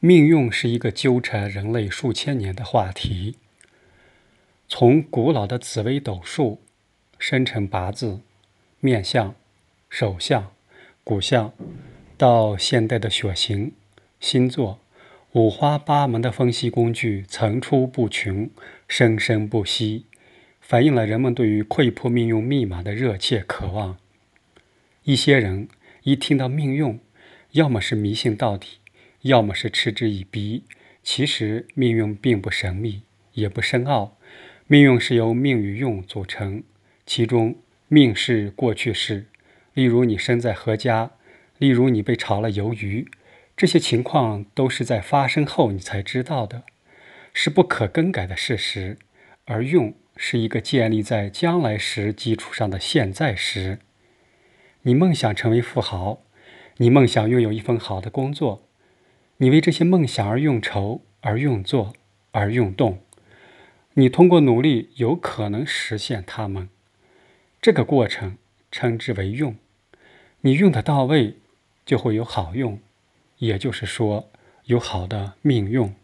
命运是一个纠缠人类数千年的话题。从古老的紫微斗数、生辰八字、面相、手相、骨相，到现代的血型、星座，五花八门的分析工具层出不穷、生生不息，反映了人们对于窥破命运密码的热切渴望。一些人一听到命运，要么是迷信到底。要么是嗤之以鼻，其实命运并不神秘，也不深奥。命运是由命与运组成，其中命是过去式，例如你生在何家，例如你被炒了鱿鱼，这些情况都是在发生后你才知道的，是不可更改的事实。而运是一个建立在将来时基础上的现在时。你梦想成为富豪，你梦想拥有一份好的工作。你为这些梦想而用筹，而用作，而用动。你通过努力有可能实现它们。这个过程称之为用。你用的到位，就会有好用，也就是说，有好的命运。